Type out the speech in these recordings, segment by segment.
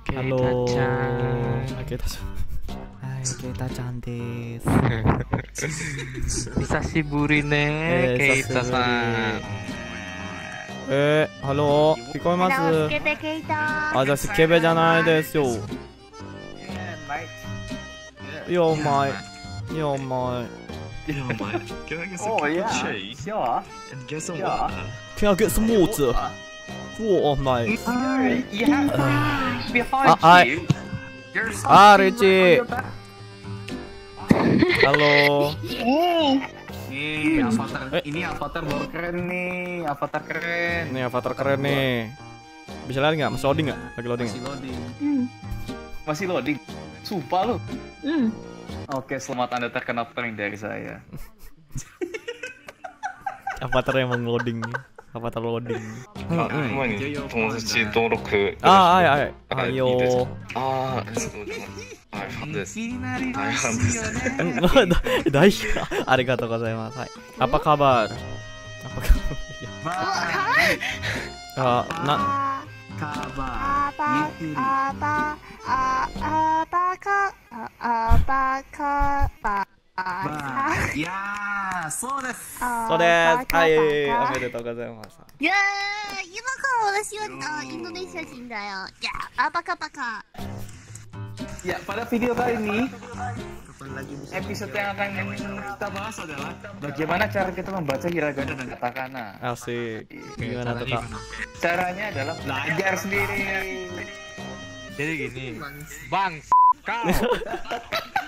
ケー。はい、ケ。い、ケちゃんです。久しぶりね、え、え、ハロー、あ、じケベじゃないですよ。いや、お前。いや、お前。Yeah, my. Can I get some? Oh, Oh, nice. Yeah. Behind Ah, you. There's Ah, something Richie. on your back. Halo. Nih, avatar Eh. ini avatar baru keren nih, avatar keren. Nih avatar keren nih. Bisa lari nggak? Masih loading nggak? Lagi loading Masih loading. Hmm. Masih loading. Sumpah lu. Hmm. Oke, selamat Anda terkena prank dari saya. Avatar yang バタローディング。あ、友達登録。あ、はいはい。ああ、ちょ大ファンです。大ファンです。大ファン。ありがとうございます。はい。アパカバール。アパカバール。あ、な。カバーパ。アパ、アパカ、アパカバー。いやー、そうです。そうです。はい、おめでとうございます。いやー今から私はあインドネシア人だよいやあばかばか Ya, pada video kali ini episode yang akan kita bahas adalah bagaimana cara kita membaca hiragana dan katakana. Asik. Gimana tuh, Kak? Caranya adalah belajar sendiri. Jadi gini, Bang, kau.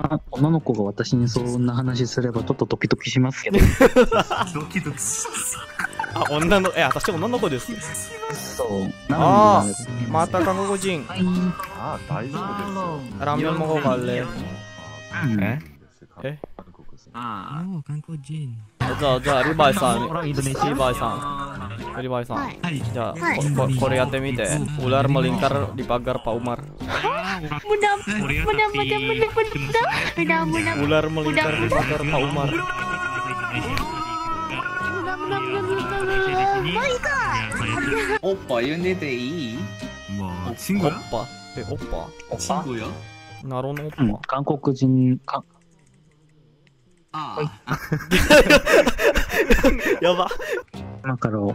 あ女の子が私にそんな話すればちょっとドキドキしますけど。ドキドキします。あ女のえ私女の子です。そう。ああまた韓国人。ああ大丈夫ですラーメンもほがれ。え？え？ああ韓国人。じゃあじゃあリバイさん。リバイさん。リバイさん。じゃあこれやってみて。ular melingkar di ル Mudah, mudah, mudah, mudah, mudah, mudah, mudah, mudah, ular melintar di mudah mudah Umar. 오빠 연애데이 뭐 친구야? 오빠 네 오빠 친구야? 나론 오빠 응, 한국인 Ah. Ya ba. Makaroh.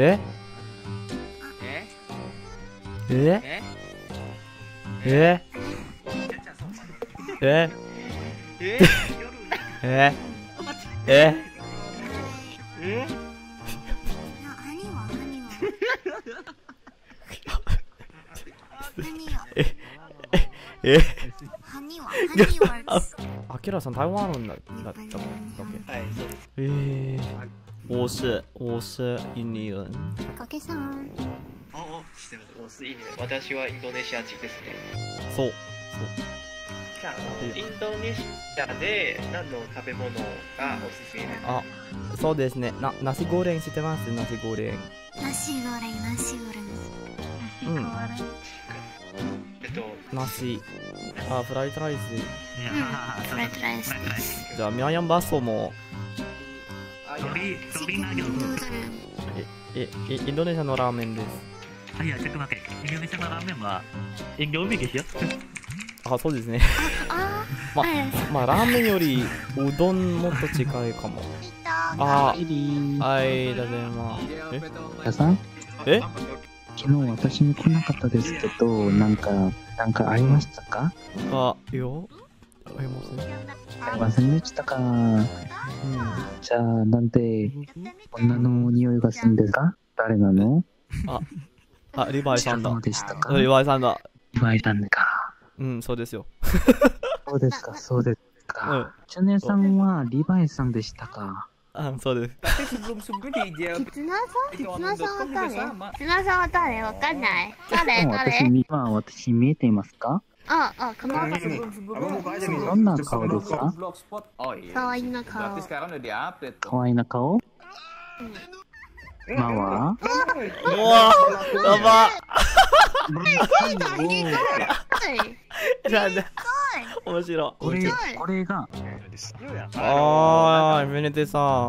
Eh? Eh? Eh? Eh? Eh? Eh? え？あきらさん台湾人だだったっけ？はい、そうえー、我是我是印尼人。かけさん。おお、してます。おすいいね。私はインドネシア人ですね。そう。じゃあ、インドネシアで何の食べ物がおすすめですかあそうですね。なナシゴレン知ってます？ナシゴレン。ナシゴレンナシゴレン。うん。えっと、ナシ。あフライドライス。フライドライスじゃあミャンヤンバッソもええインドネシアのラーメンです。あ、いや、ちょっと待って。インドネシアのラーメンは、インド海ですよ。あそうですね。あ まはい。まあラーメンよりうどんもっと近いかも。あ。はい。だぜまあえ？皆さん？え？昨日私に来なかったですけど、なんか、なんかありましたか？あ、いいよ。ありません。ありませんでしたかうん。じゃあ、なんで、女の匂いがするんですか？誰なの？あ、リヴァイさんだ。でしたか？リヴァイさんだ。岩井さんか。うん、そうですよ。そうですか、そうですうんか。。チュネさんはリヴァイさんでしたか？あ、そうです。ツナさん？ツナさんは誰？ツナさんは誰？わかんない。誰？もう私誰に、今私見えていますか？どんな顔ですかかわいいな顔。かわいいな顔マワうわやばっ面白い。これ,が。ああ、ミネテさん。オ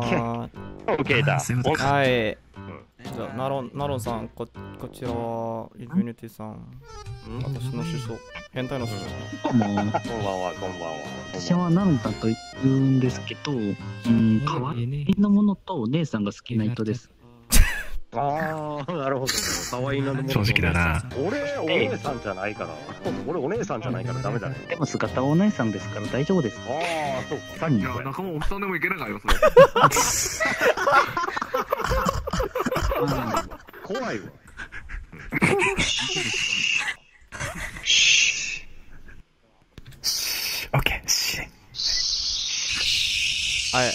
ッケーだ。はい。じゃあ、ナロン、ナロンさん、こ、こちらは、インフィニティさん。私の師匠。変態の師匠。もう、こんばんは、こんばんは。私はナロンさんと言うんですけど、うん、可愛いなものとお姉さんが好きな人です。ああ、なるほど。可愛いなのも正直だな。俺、お姉さんじゃないから。俺、お姉さんじゃないからダメだね。でも姿はお姉さんですから大丈夫です。ああ、そうか。うんいや、仲間おっさんでもいけないからよ、それ。怖いわ。オッケー。しはい、はい、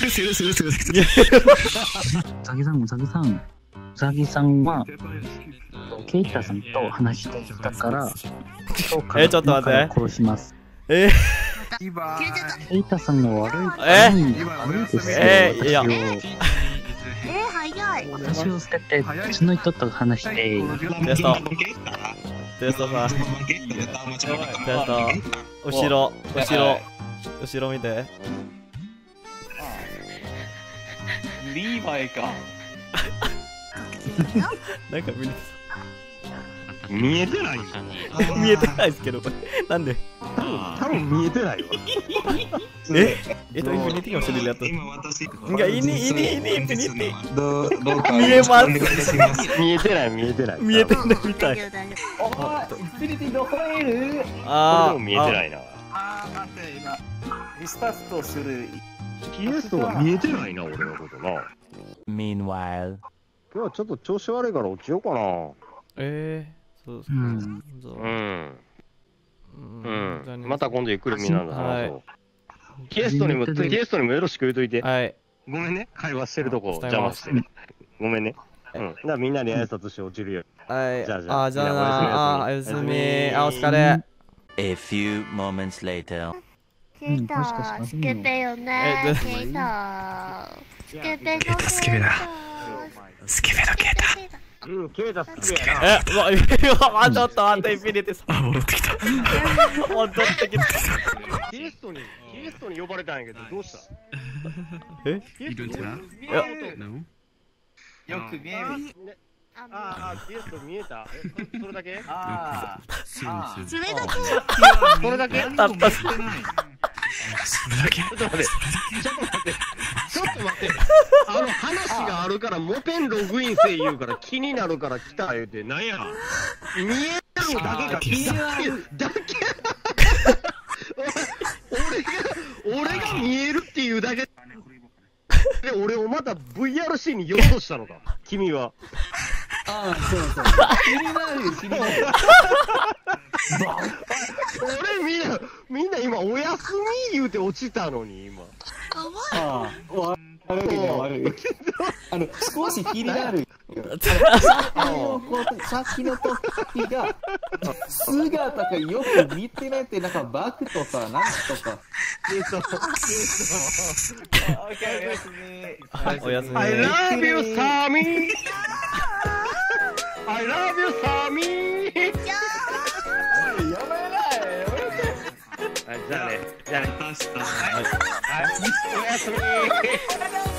うるせえうるせえうるせえうるせさぎさん、うさぎさん。うさぎさんは、ケイタさんと話していたから、えちょっと待って殺します。え消えちゃった。ケイタさんが悪い。え悪いですよ。え？いや私を、えー、早い。私を捨てて、別の人と話して、テスト。テストさん。テスト。後ろ、後ろ、後ろ見て。リーバイか。なんか見えてない。見えてないですけど、これ。なんで？見えてないわ。え？え？っと、インフィニティが後ろでやった。い今私や、イニ、イニ、イニ、インフィニティ。どうどうか見えます見えてない、見えてない。見えてないみたい。あー、インフィニティどこにい見えてないな。あー、待って、今。リスタートする。キエストが見えてないな、俺のことな。Meanwhile. 今日はちょっと調子悪いから落ちようかな。えー、そうですうん。うん。また今度ゆっくりみんなで話そう。キエ初ストにも、めてでキエストにもよろしく言うといて。はい。ごめんね、会話してるとこ邪魔してる。ごめんね。うん。だからみんなに挨拶して落ちるよ。はい。じゃあじゃああ、じゃあな。あ、おやすみ。あ、お疲れ。A few moments later. 夫。ケイタ、スケベよねえ。ケイタ。スケベのケイタ。スケベだスケベのケータ。うん、ケイタ好きやな。え、ちょっと待って、インフィニティさん。あ、戻ってきた。戻ってきた。ストに、キエストに呼ばれたんやけど、どうした？え？キエストいる？んじゃ?よく見える。ねあああ、キエスト見えた？えそそれだけ？あすぐすぐ。それだけ？それだけ？たった。それだけ？ちょっと待って、待って、ちょっと待って、あの話があるから、もペンログインせい言うから気になるから来た言うて、なんや見えるだけが気になるだけ俺が、俺が見えるっていうだけで、俺をまた VRC に呼ぼうとしたのか、君は。あー、そうそう。気になる、気になる。俺みんな、みんな今お休み言うて落ちたのに、今。あー、わ悪いね、悪い。あの、少し気になる。さっきの時が、姿がよく見てないって、なんかバッグとか、なんとか。えっと、オッケー、おやすみ。おやすみ。I love you, Sammy! I love you, Sammy! じゃあね、じゃあね。出したはい、おやすみ